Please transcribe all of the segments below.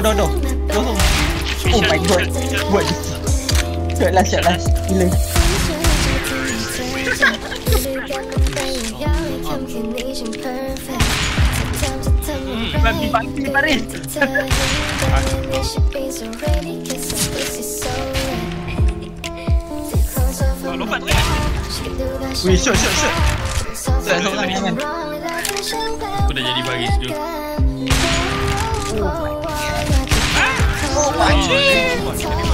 no, no. No. Oh my god. What? Shot last, shot last. Gila. Oh, lompat tu kan? Wih, shot, shot, shot. Shot Sorry, seorang sorry. jangan. Aku dah jadi baris tu. Oh 心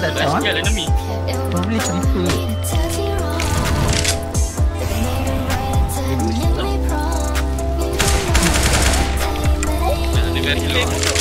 that's on. Probably some food. Very low.